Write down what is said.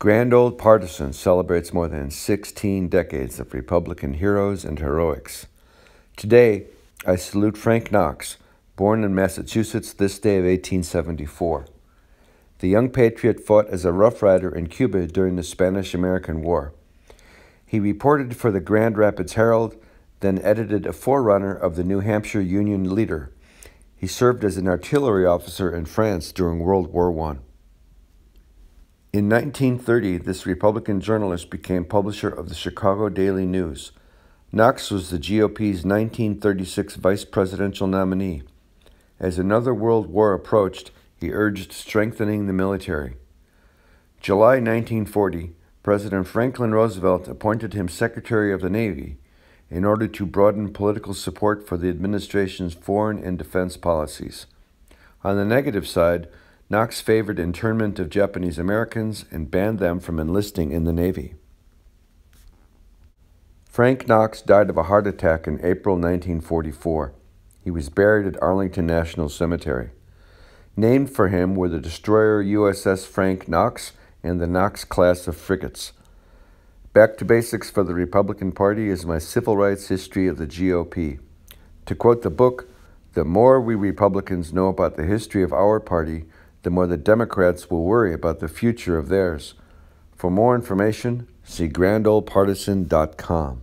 Grand Old Partisan celebrates more than 16 decades of Republican heroes and heroics. Today, I salute Frank Knox, born in Massachusetts this day of 1874. The young patriot fought as a Rough Rider in Cuba during the Spanish American War. He reported for the Grand Rapids Herald, then edited a forerunner of the New Hampshire Union Leader. He served as an artillery officer in France during World War I. In 1930, this Republican journalist became publisher of the Chicago Daily News. Knox was the GOP's 1936 vice presidential nominee. As another world war approached, he urged strengthening the military. July 1940, President Franklin Roosevelt appointed him Secretary of the Navy in order to broaden political support for the administration's foreign and defense policies. On the negative side, Knox favored internment of Japanese Americans and banned them from enlisting in the Navy. Frank Knox died of a heart attack in April 1944. He was buried at Arlington National Cemetery. Named for him were the destroyer USS Frank Knox and the Knox class of frigates. Back to basics for the Republican Party is my civil rights history of the GOP. To quote the book, the more we Republicans know about the history of our party, the more the Democrats will worry about the future of theirs. For more information, see grandoldpartisan.com.